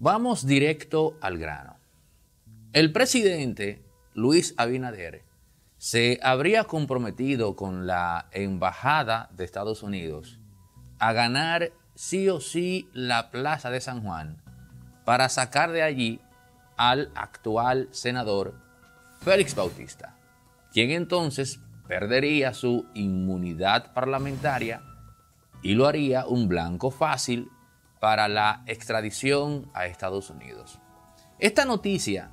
Vamos directo al grano. El presidente Luis Abinader se habría comprometido con la Embajada de Estados Unidos a ganar sí o sí la Plaza de San Juan para sacar de allí al actual senador Félix Bautista, quien entonces perdería su inmunidad parlamentaria y lo haría un blanco fácil para la extradición a Estados Unidos. Esta noticia,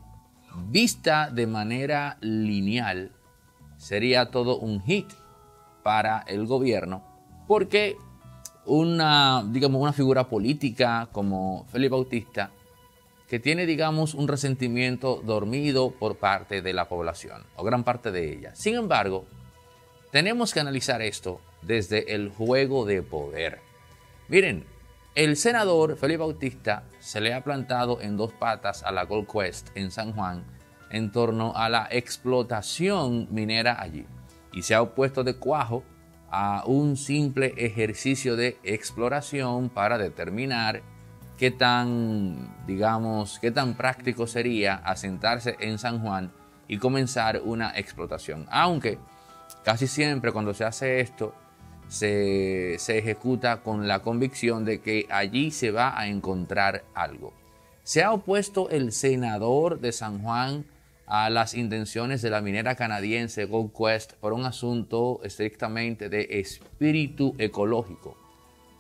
vista de manera lineal, sería todo un hit para el gobierno porque una, digamos, una figura política como Félix Bautista que tiene, digamos, un resentimiento dormido por parte de la población, o gran parte de ella. Sin embargo, tenemos que analizar esto desde el juego de poder. Miren, el senador Felipe Bautista se le ha plantado en dos patas a la Gold Quest en San Juan en torno a la explotación minera allí y se ha opuesto de cuajo a un simple ejercicio de exploración para determinar qué tan, digamos, qué tan práctico sería asentarse en San Juan y comenzar una explotación. Aunque casi siempre cuando se hace esto, se, ejecuta con la convicción de que allí se va a encontrar algo. Se ha opuesto el senador de San Juan a las intenciones de la minera canadiense Gold Quest por un asunto estrictamente de espíritu ecológico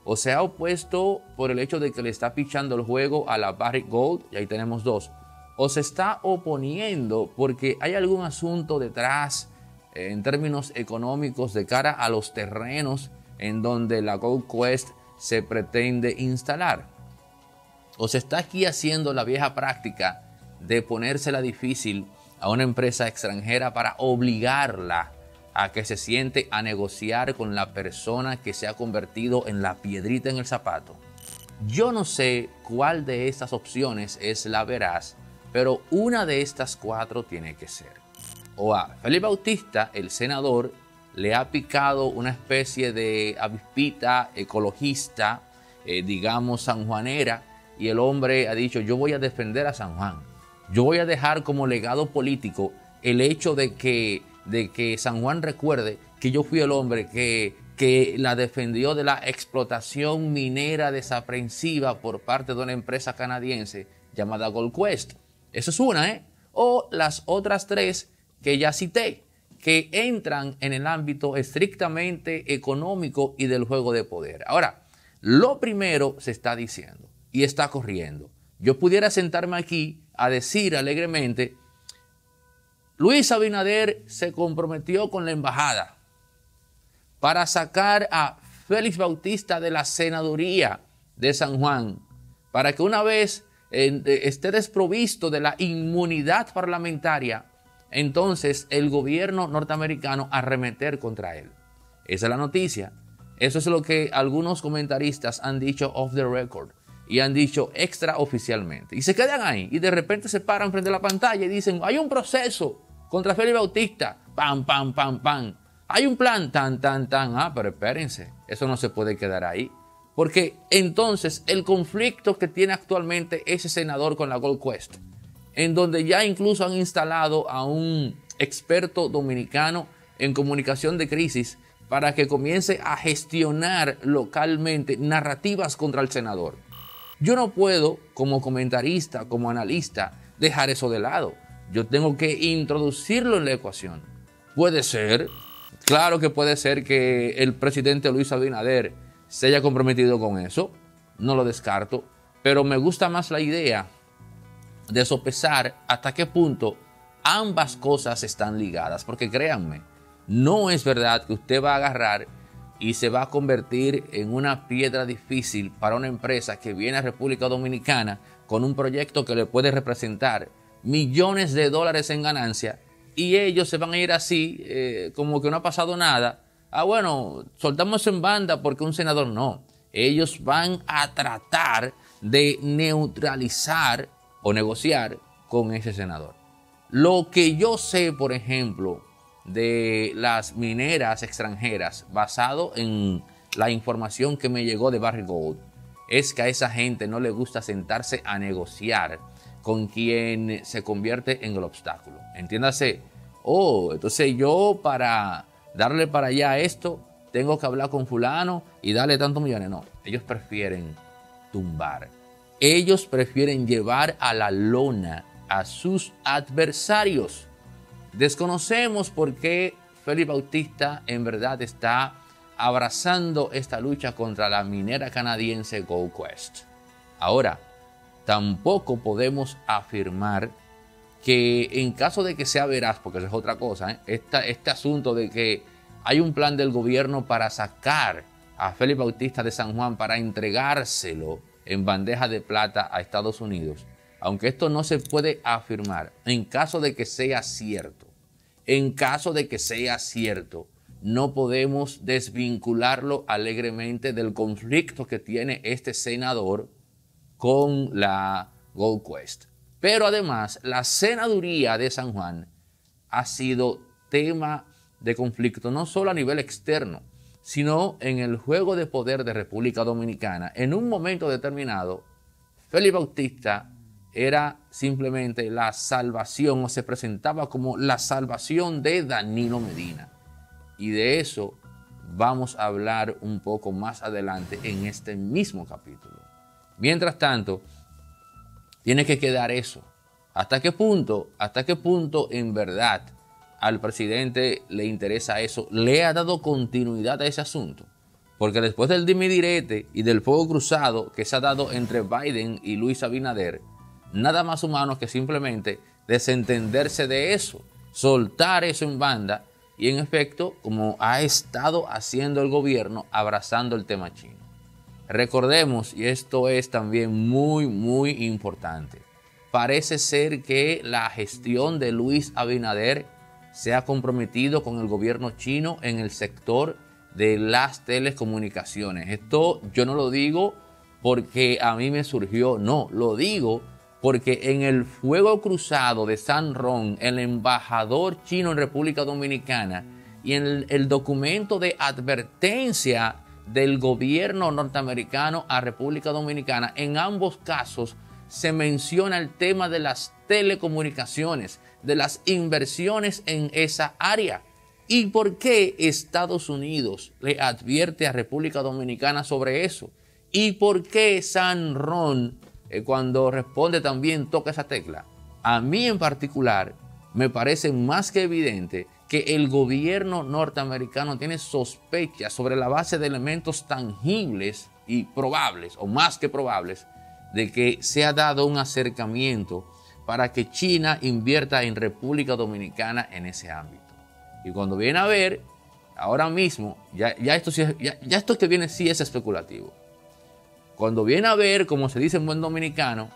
o se ha opuesto por el hecho de que le está pichando el juego a la Barrick Gold, y ahí tenemos dos, o se está oponiendo porque hay algún asunto detrás en términos económicos de cara a los terrenos en donde la Gold Quest se pretende instalar. O se está aquí haciendo la vieja práctica de ponérsela difícil a una empresa extranjera para obligarla a que se siente a negociar con la persona que se ha convertido en la piedrita en el zapato. Yo no sé cuál de estas opciones es la veraz, pero una de estas cuatro tiene que ser. O a Felipe Bautista, el senador, le ha picado una especie de avispita ecologista, eh, digamos sanjuanera, y el hombre ha dicho, yo voy a defender a San Juan. Yo voy a dejar como legado político el hecho de que de que San Juan recuerde que yo fui el hombre que, que la defendió de la explotación minera desaprensiva por parte de una empresa canadiense llamada Gold Quest. Eso es una, ¿eh? O las otras tres que ya cité, que entran en el ámbito estrictamente económico y del juego de poder. Ahora, lo primero se está diciendo y está corriendo. Yo pudiera sentarme aquí a decir alegremente, Luis Abinader se comprometió con la embajada para sacar a Félix Bautista de la senaduría de San Juan, para que una vez esté desprovisto de la inmunidad parlamentaria, entonces el gobierno norteamericano arremeter contra él. Esa es la noticia. Eso es lo que algunos comentaristas han dicho off the record y han dicho extraoficialmente. Y se quedan ahí y de repente se paran frente a la pantalla y dicen, hay un proceso contra Félix Bautista. Pam, pam, pam, pam. Hay un plan tan, tan, tan. Ah, pero espérense, eso no se puede quedar ahí. Porque entonces el conflicto que tiene actualmente ese senador con la Gold Quest, en donde ya incluso han instalado a un experto dominicano en comunicación de crisis para que comience a gestionar localmente narrativas contra el senador. Yo no puedo, como comentarista, como analista, dejar eso de lado. Yo tengo que introducirlo en la ecuación. Puede ser, claro que puede ser que el presidente Luis Abinader se haya comprometido con eso, no lo descarto, pero me gusta más la idea de sopesar hasta qué punto ambas cosas están ligadas, porque créanme, no es verdad que usted va a agarrar y se va a convertir en una piedra difícil para una empresa que viene a República Dominicana con un proyecto que le puede representar millones de dólares en ganancia y ellos se van a ir así, eh, como que no ha pasado nada. Ah, bueno, soltamos en banda porque un senador no. Ellos van a tratar de neutralizar o negociar con ese senador. Lo que yo sé, por ejemplo, de las mineras extranjeras, basado en la información que me llegó de Barry Gold, es que a esa gente no le gusta sentarse a negociar con quien se convierte en el obstáculo. Entiéndase, oh, entonces yo para darle para allá esto, tengo que hablar con fulano y darle tantos millones. No, ellos prefieren tumbar. Ellos prefieren llevar a la lona a sus adversarios. Desconocemos por qué Félix Bautista en verdad está abrazando esta lucha contra la minera canadiense Gold. Ahora, tampoco podemos afirmar que en caso de que sea veraz, porque eso es otra cosa, ¿eh? este asunto de que hay un plan del gobierno para sacar a Félix Bautista de San Juan para entregárselo en bandeja de plata a Estados Unidos, aunque esto no se puede afirmar, en caso de que sea cierto, en caso de que sea cierto, no podemos desvincularlo alegremente del conflicto que tiene este senador con la Gold Quest. Pero además, la senaduría de San Juan ha sido tema de conflicto no solo a nivel externo, sino en el juego de poder de República Dominicana. En un momento determinado, Félix Bautista era simplemente la salvación o se presentaba como la salvación de Danilo Medina. Y de eso vamos a hablar un poco más adelante en este mismo capítulo. Mientras tanto, tiene que quedar eso. ¿Hasta qué punto? ¿Hasta qué punto en verdad al presidente le interesa eso? ¿Le ha dado continuidad a ese asunto? Porque después del dimidirete y del fuego cruzado que se ha dado entre Biden y Luis Abinader, nada más humano que simplemente desentenderse de eso, soltar eso en banda y en efecto, como ha estado haciendo el gobierno, abrazando el tema chino. Recordemos, y esto es también muy, muy importante, parece ser que la gestión de Luis Abinader se ha comprometido con el gobierno chino en el sector de las telecomunicaciones. Esto yo no lo digo porque a mí me surgió, no, lo digo porque en el fuego cruzado de San Ron, el embajador chino en República Dominicana y en el, documento de advertencia del gobierno norteamericano a República Dominicana, en ambos casos se menciona el tema de las telecomunicaciones, de las inversiones en esa área. ¿Y por qué Estados Unidos le advierte a República Dominicana sobre eso? ¿Y por qué San Ron eh, cuando responde también toca esa tecla. A mí en particular me parece más que evidente que el gobierno norteamericano tiene sospechas sobre la base de elementos tangibles y probables, o más que probables, de que se ha dado un acercamiento para que China invierta en República Dominicana en ese ámbito. Y cuando viene a ver, ahora mismo, ya, esto, ya esto que viene sí es especulativo. Cuando viene a ver, como se dice en buen dominicano,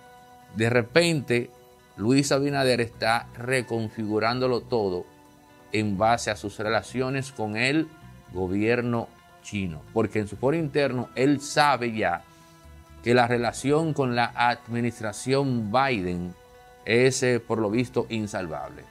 de repente Luis Abinader está reconfigurándolo todo en base a sus relaciones con el gobierno chino. Porque en su foro interno él sabe ya que la relación con la administración Biden es, por lo visto, insalvable.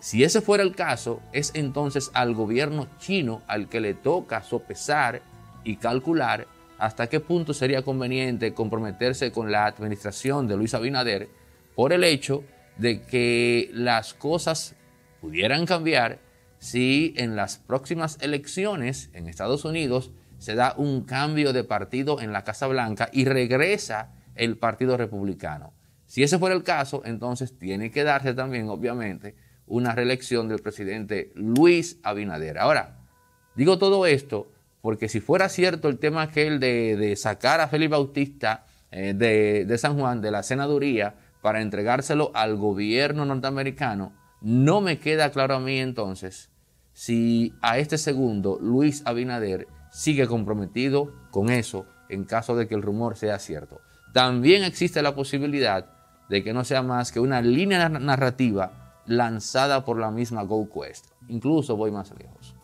Si ese fuera el caso, es entonces al gobierno chino al que le toca sopesar y calcular hasta qué punto sería conveniente comprometerse con la administración de Luis Abinader por el hecho de que las cosas pudieran cambiar si en las próximas elecciones en Estados Unidos se da un cambio de partido en la Casa Blanca y regresa el Partido Republicano. Si ese fuera el caso, entonces tiene que darse también, obviamente, una reelección del presidente Luis Abinader. Ahora, digo todo esto porque si fuera cierto el tema aquel de, de sacar a Félix Bautista eh, de, de San Juan, de la senaduría, para entregárselo al gobierno norteamericano, no me queda claro a mí entonces si a este segundo Luis Abinader sigue comprometido con eso en caso de que el rumor sea cierto. También existe la posibilidad de que no sea más que una línea narrativa lanzada por la misma GoQuest. Incluso voy más lejos.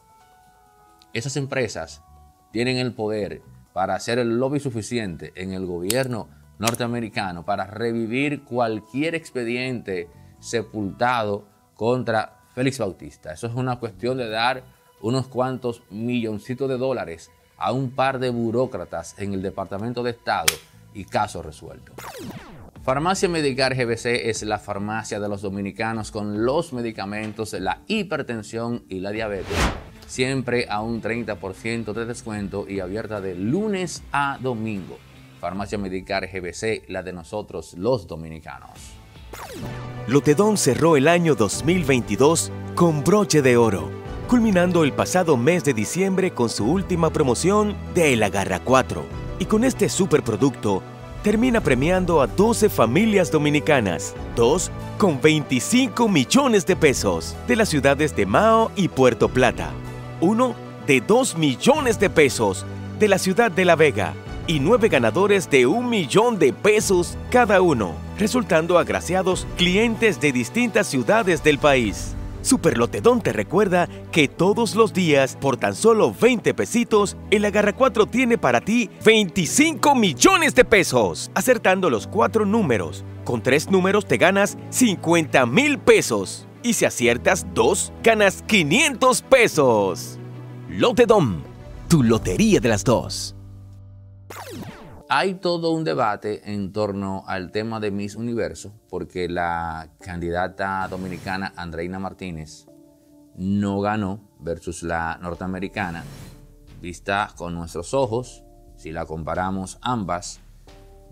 Esas empresas tienen el poder para hacer el lobby suficiente en el gobierno norteamericano para revivir cualquier expediente sepultado contra Félix Bautista. Eso es una cuestión de dar unos cuantos milloncitos de dólares a un par de burócratas en el Departamento de Estado y caso resuelto. Farmacia Medicar GBC es la farmacia de los dominicanos con los medicamentos la hipertensión y la diabetes, siempre a un 30% de descuento y abierta de lunes a domingo. Farmacia Medicar GBC, la de nosotros los dominicanos. Lotedón cerró el año 2022 con broche de oro, culminando el pasado mes de diciembre con su última promoción de El Agarra 4. Y con este superproducto, termina premiando a 12 familias dominicanas, dos con 25 millones de pesos, de las ciudades de Mao y Puerto Plata, uno de 2 millones de pesos, de la ciudad de La Vega, y nueve ganadores de un millón de pesos cada uno, resultando agraciados clientes de distintas ciudades del país. Superlotedón te recuerda que todos los días, por tan solo 20 pesitos, el Agarra 4 tiene para ti 25 millones de pesos. Acertando los cuatro números. Con tres números te ganas 50 mil pesos. Y si aciertas dos, ganas 500 pesos. Lotedom, tu lotería de las dos hay todo un debate en torno al tema de Miss Universo, porque la candidata dominicana Andreina Martínez no ganó versus la norteamericana, vista con nuestros ojos, si la comparamos ambas,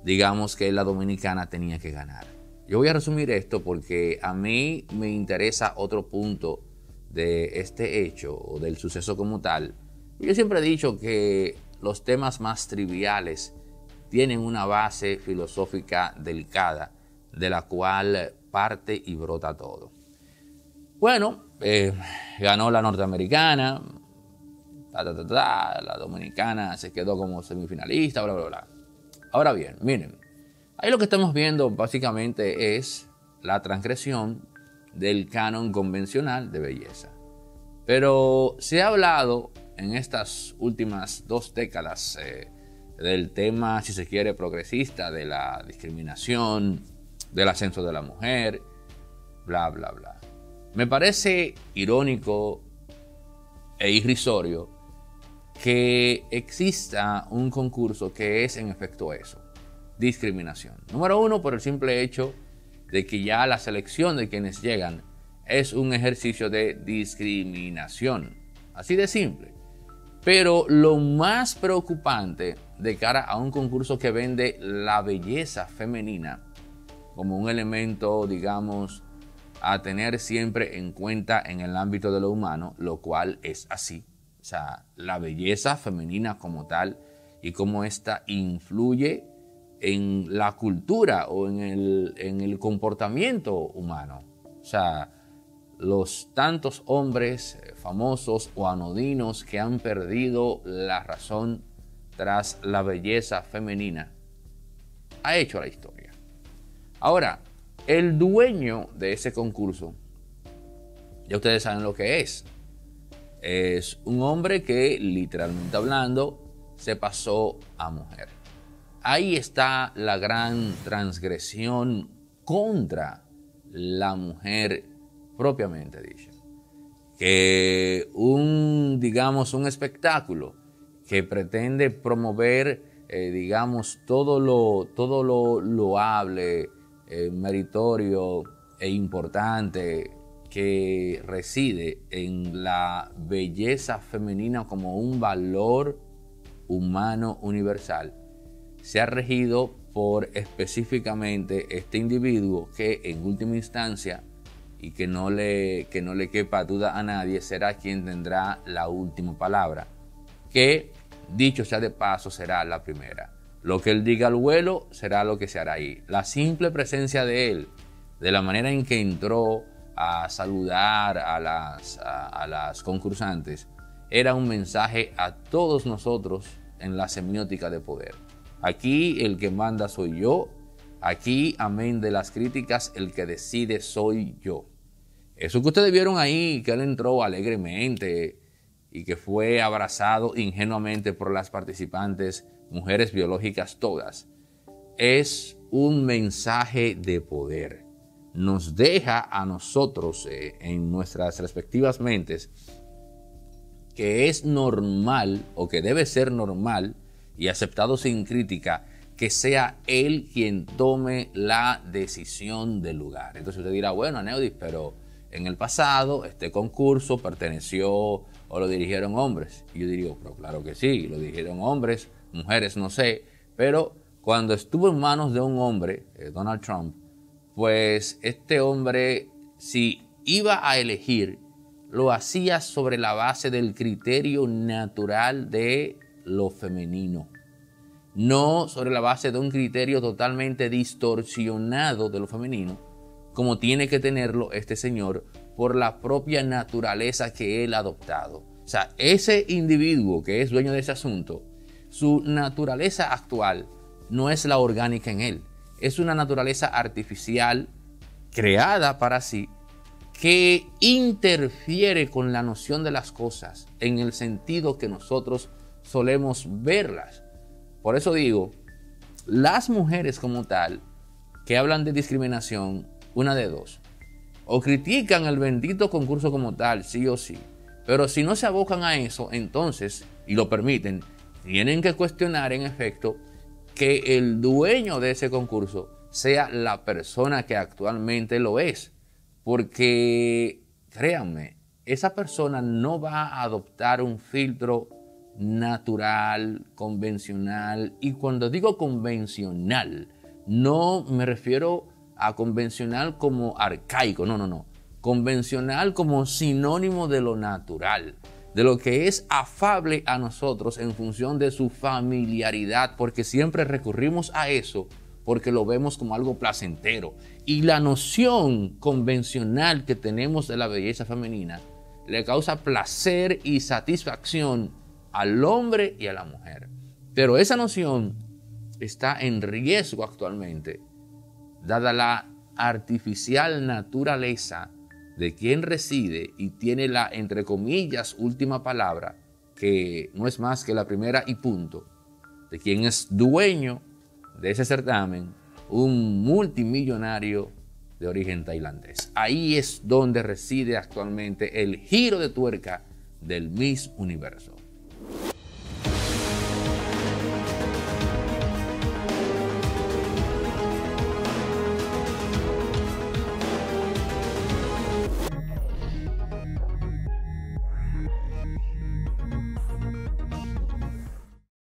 digamos que la dominicana tenía que ganar. Yo voy a resumir esto porque a mí me interesa otro punto de este hecho o del suceso como tal. Yo siempre he dicho que los temas más triviales tienen una base filosófica delicada de la cual parte y brota todo. Bueno, eh, ganó la norteamericana, la dominicana se quedó como semifinalista, bla, bla, bla. Ahora bien, miren, ahí lo que estamos viendo básicamente es la transgresión del canon convencional de belleza. Pero se ha hablado en estas últimas dos décadas eh, del tema, si se quiere, progresista, de la discriminación, del ascenso de la mujer, bla, bla, bla. Me parece irónico e irrisorio que exista un concurso que es en efecto eso, discriminación. Número uno, por el simple hecho de que ya la selección de quienes llegan es un ejercicio de discriminación. Así de simple. Pero lo más preocupante de cara a un concurso que vende la belleza femenina como un elemento, digamos, a tener siempre en cuenta en el ámbito de lo humano, lo cual es así. O sea, la belleza femenina como tal y cómo ésta influye en la cultura o en el, en el comportamiento humano. O sea, los tantos hombres eh, famosos o anodinos que han perdido la razón tras la belleza femenina, ha hecho la historia. Ahora, el dueño de ese concurso, ya ustedes saben lo que es. Es un hombre que, literalmente hablando, se pasó a mujer. Ahí está la gran transgresión contra la mujer propiamente dicho. Que un, digamos, un espectáculo que pretende promover, eh, digamos, todo lo, todo lo loable, eh, meritorio e importante que reside en la belleza femenina como un valor humano universal, se ha regido por específicamente este individuo que en última instancia y que no le, que no le quepa duda a nadie será quien tendrá la última palabra que dicho sea de paso, será la primera. Lo que él diga al vuelo será lo que se hará ahí. La simple presencia de él, de la manera en que entró a saludar a las, a, las concursantes, era un mensaje a todos nosotros en la semiótica de poder. Aquí el que manda soy yo, aquí, amén de las críticas, el que decide soy yo. Eso que ustedes vieron ahí, que él entró alegremente, y que fue abrazado ingenuamente por las participantes, mujeres biológicas todas, es un mensaje de poder. Nos deja a nosotros eh, en nuestras respectivas mentes que es normal o que debe ser normal y aceptado sin crítica que sea él quien tome la decisión del lugar. Entonces usted dirá, bueno, Neudis, pero en el pasado este concurso perteneció o lo dirigieron hombres. Y yo diría, pero claro que sí, lo dirigieron hombres, mujeres no sé, pero cuando estuvo en manos de un hombre, eh, Donald Trump, pues este hombre, si iba a elegir, lo hacía sobre la base del criterio natural de lo femenino no sobre la base de un criterio totalmente distorsionado de lo femenino, como tiene que tenerlo este señor por la propia naturaleza que él ha adoptado. O sea, ese individuo que es dueño de ese asunto, su naturaleza actual no es la orgánica en él, es una naturaleza artificial creada para sí que interfiere con la noción de las cosas en el sentido que nosotros solemos verlas. Por eso digo, las mujeres como tal, que hablan de discriminación, una de dos. O critican el bendito concurso como tal, sí o sí. Pero si no se abocan a eso, entonces, y lo permiten, tienen que cuestionar en efecto que el dueño de ese concurso sea la persona que actualmente lo es. Porque, créanme, esa persona no va a adoptar un filtro natural, convencional. Y cuando digo convencional, no me refiero a convencional como arcaico, no, no, no. Convencional como sinónimo de lo natural, de lo que es afable a nosotros en función de su familiaridad, porque siempre recurrimos a eso porque lo vemos como algo placentero. Y la noción convencional que tenemos de la belleza femenina le causa placer y satisfacción al hombre y a la mujer. Pero esa noción está en riesgo actualmente, dada la artificial naturaleza de quien reside y tiene la, entre comillas, última palabra, que no es más que la primera y punto, de quien es dueño de ese certamen, un multimillonario de origen tailandés. Ahí es donde reside actualmente el giro de tuerca del Miss Universo.